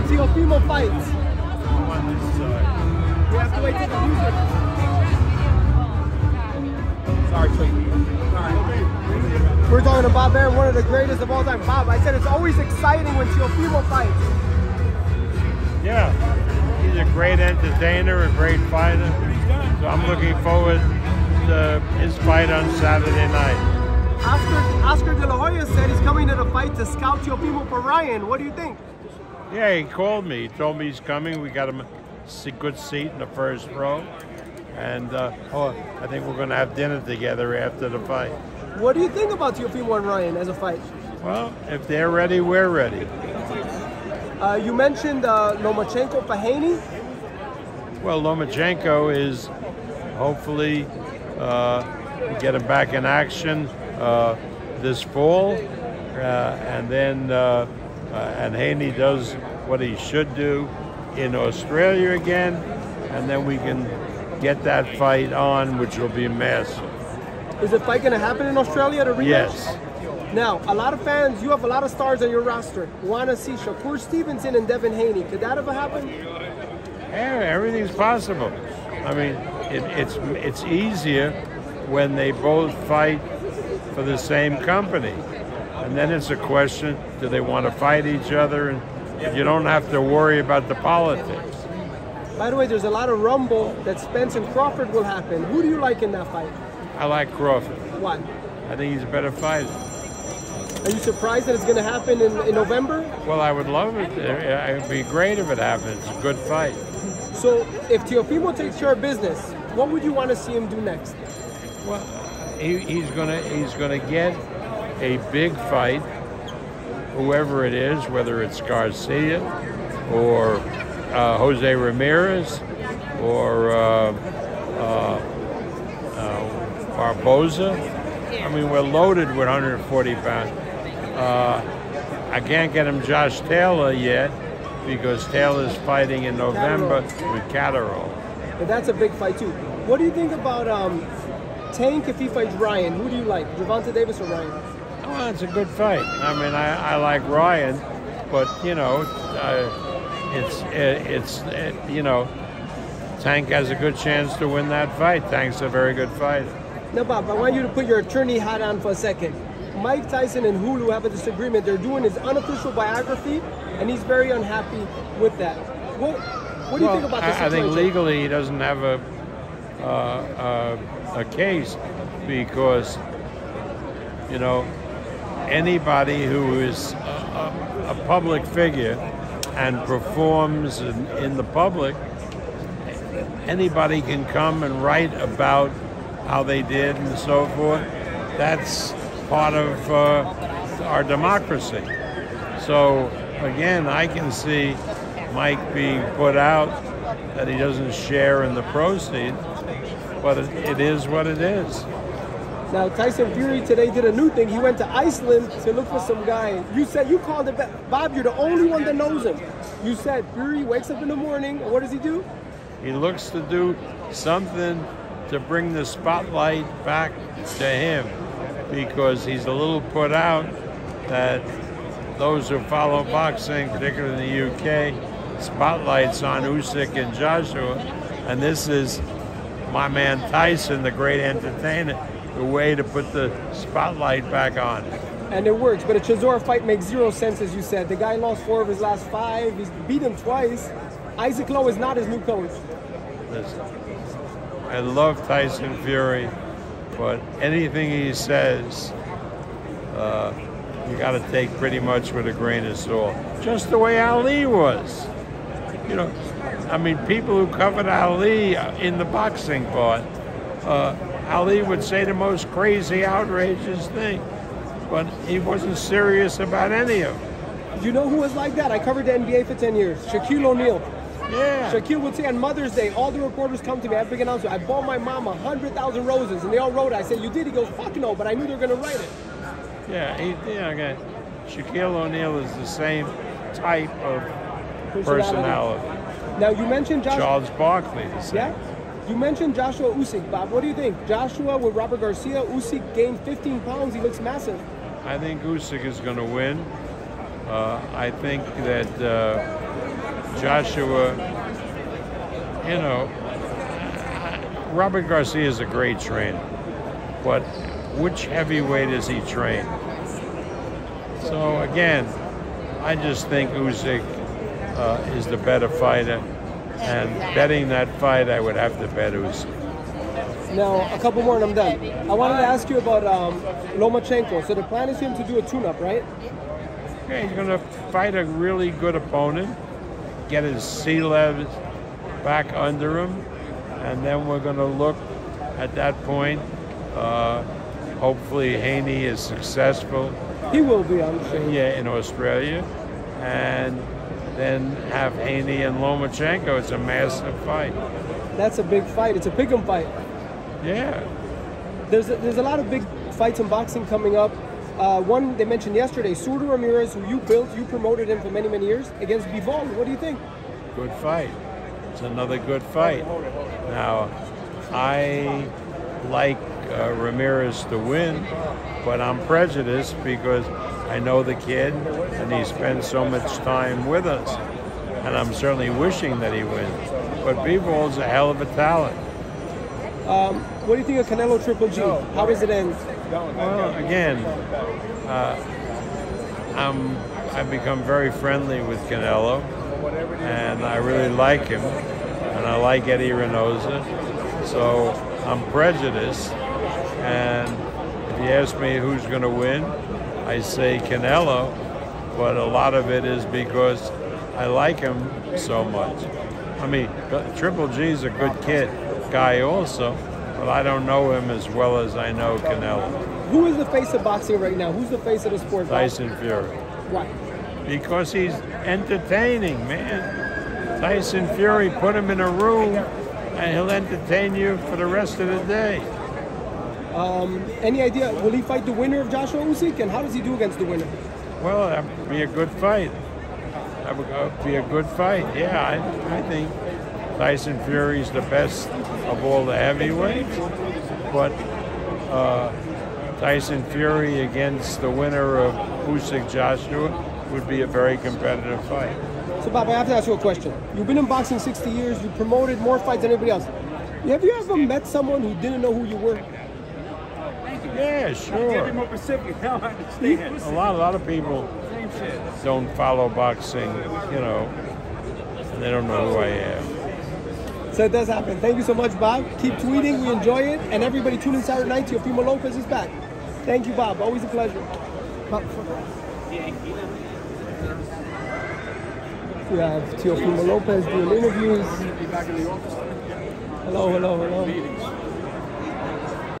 when Teofimo fights? I'm on this side. We have to wait till the music. Sorry, Twiggy. We're talking to Bob Arum, one of the greatest of all time. Bob, I said it's always exciting when Teofimo fights. Yeah, he's a great entertainer, a great fighter. So I'm looking forward to his fight on Saturday night. Oscar, Oscar De La Hoya said he's coming to the fight to scout Teofimo for Ryan. What do you think? Yeah, he called me. He told me he's coming. We got him a good seat in the first row. And uh, oh, I think we're going to have dinner together after the fight. What do you think about Teofimo and Ryan as a fight? Well, if they're ready, we're ready. Uh, you mentioned uh, Lomachenko Pahaney. Well, Lomachenko is hopefully uh, get him back in action uh, this fall, uh, and then uh, and Haney does what he should do in Australia again, and then we can get that fight on, which will be massive. Is the fight going to happen in Australia to rematch? Yes. Now, a lot of fans, you have a lot of stars on your roster. Want to see Shakur Stevenson and Devin Haney. Could that ever happen? Yeah, everything's possible. I mean, it, it's it's easier when they both fight for the same company, and then it's a question: do they want to fight each other? And you don't have to worry about the politics. By the way, there's a lot of rumble that Spence and Crawford will happen. Who do you like in that fight? I like Crawford. Why? I think he's a better fighter. Are you surprised that it's going to happen in, in November? Well, I would love it. It would be great if it happened. It's a good fight. So, if Teofimo takes care of business, what would you want to see him do next? Well, he, he's gonna he's gonna get a big fight, whoever it is, whether it's Garcia or uh, Jose Ramirez or uh, uh, uh, Barboza. I mean, we're loaded with 140 pounds. Uh, I can't get him Josh Taylor yet because Taylor's fighting in November with Catterall. But that's a big fight too. What do you think about um, Tank if he fights Ryan? Who do you like, Gervonta Davis or Ryan? Well, it's a good fight. I mean, I, I like Ryan, but you know, uh, it's it, it's it, you know, Tank has a good chance to win that fight. Tank's a very good fighter. Now, Bob, I want you to put your attorney hat on for a second. Mike Tyson and Hulu have a disagreement. They're doing his unofficial biography, and he's very unhappy with that. What, what do you well, think about this I, I think legally he doesn't have a uh, uh, a case because you know anybody who is a, a, public figure and performs in, in the public, anybody can come and write about how they did and so forth. That's part of uh, our democracy. So again, I can see Mike being put out that he doesn't share in the proceeds, but it, it is what it is. Now Tyson Fury today did a new thing. He went to Iceland to look for some guy. You said you called it. Bob. You're the only one that knows him. You said Fury wakes up in the morning. What does he do? He looks to do something to bring the spotlight back to him because he's a little put out that those who follow boxing, particularly in the UK, spotlights on Usyk and Joshua, and this is my man Tyson, the great entertainer, the way to put the spotlight back on. And it works. But a Chisora fight makes zero sense, as you said. The guy lost four of his last five. He's beat him twice. Isaac Lowe is not his new coach. Listen, I love Tyson Fury, but anything he says, uh, you got to take pretty much with a grain of salt. Just the way Ali was. You know, I mean, people who covered Ali in the boxing part, uh, Ali would say the most crazy, outrageous thing, but he wasn't serious about any of it. You know who was like that? I covered the NBA for 10 years. Shaquille O'Neal. Yeah. Shaquille would say on Mother's Day, all the reporters come to me. I have big announcement. I bought my mom a hundred thousand roses, and they all wrote. it. I said, "You did?" He goes, "Fuck no," but I knew they were gonna write it. Yeah, he, yeah, okay. Shaquille O'Neal is the same type of personality. Now you mentioned Josh. Charles Barkley, the same. Yeah. You mentioned Joshua Usyk, Bob. What do you think? Joshua with Robert Garcia. Usyk gained 15 pounds. He looks massive. I think Usyk is going to win. Uh, I think that uh, Joshua, you know, Robert Garcia is a great trainer, but which heavyweight is he train? So again, I just think Usyk uh, is the better fighter, and betting that fight, I would have to bet Usyk. Now, a couple more and I'm done. I wanted to ask you about um, Lomachenko. So the plan is for him to do a tune-up, right? Yeah, he's going to fight a really good opponent, get his sea level back under him, and then we're going to look at that point. Uh, hopefully, Haney is successful. He will be, I'm sure. Yeah, in Australia, and then have Haney and Lomachenko. It's a massive fight. That's a big fight. It's a pick'em fight. Yeah. There's a, there's a lot of big fights in boxing coming up. Uh, one they mentioned yesterday, Zurdo Ramirez, who you built, you promoted him for many, many years, against Bivol. What do you think? Good fight. It's another good fight. Now, I like uh, Ramirez to win, but I'm prejudiced because I know the kid and he spends so much time with us. And I'm certainly wishing that he wins. But Bivol's a hell of a talent. Um, what do you think of Canelo Triple G? How does it end? Well, again, uh, I'm I've become very friendly with Canelo, and I really like him, and I like Eddie Reynoso. So I'm prejudiced, and if you ask me who's going to win, I say Canelo, but a lot of it is because I like him so much. I mean, Triple G's a good kid, guy also, but I don't know him as well as I know Canelo. Who is the face of boxing right now? Who's the face of the sport? Tyson Fury. Why? Because he's entertaining, man. Tyson Fury, put him in a room and he'll entertain you for the rest of the day. Um, any idea? Will he fight the winner of Joshua Usyk, and how does he do against the winner? Well, that would be a good fight. That would be a good fight. Yeah, I, I think Tyson Fury's the best of all the heavyweights, but uh, Tyson Fury against the winner of Usyk Joshua would be a very competitive fight. So, Bob, I have to ask you a question. You've been in boxing 60 years. You promoted more fights than anybody else. Have you ever met someone who didn't know who you were? Yeah, sure. Be more specific. Now I understand. A lot, a lot of people don't follow boxing, you know, and they don't know who I am. So it does happen. Thank you so much, Bob. Keep tweeting. We enjoy it. And everybody tune in Saturday night. Teofimo Lopez is back. Thank you, Bob. Always a pleasure. We have Teofimo Lopez doing interviews. Hello, hello, hello.